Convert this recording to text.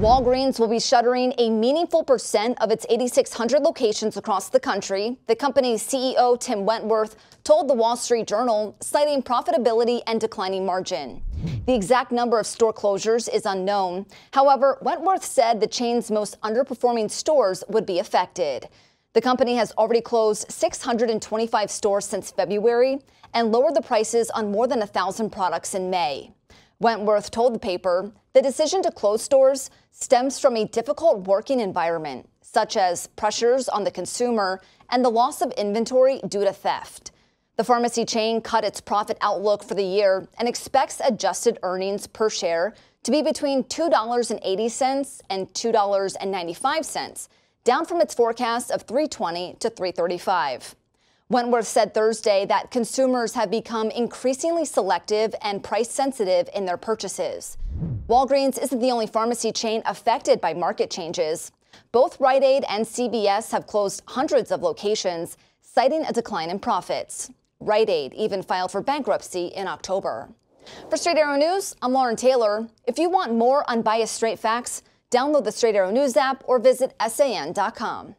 Walgreens will be shuttering a meaningful percent of its 8,600 locations across the country. The company's CEO, Tim Wentworth, told the Wall Street Journal, citing profitability and declining margin. The exact number of store closures is unknown. However, Wentworth said the chain's most underperforming stores would be affected. The company has already closed 625 stores since February and lowered the prices on more than 1,000 products in May. Wentworth told the paper the decision to close stores stems from a difficult working environment, such as pressures on the consumer and the loss of inventory due to theft. The pharmacy chain cut its profit outlook for the year and expects adjusted earnings per share to be between $2.80 and $2.95, down from its forecast of 320 to 335. Wentworth said Thursday that consumers have become increasingly selective and price sensitive in their purchases. Walgreens isn't the only pharmacy chain affected by market changes. Both Rite Aid and CVS have closed hundreds of locations, citing a decline in profits. Rite Aid even filed for bankruptcy in October. For Straight Arrow News, I'm Lauren Taylor. If you want more unbiased straight facts, download the Straight Arrow News app or visit san.com.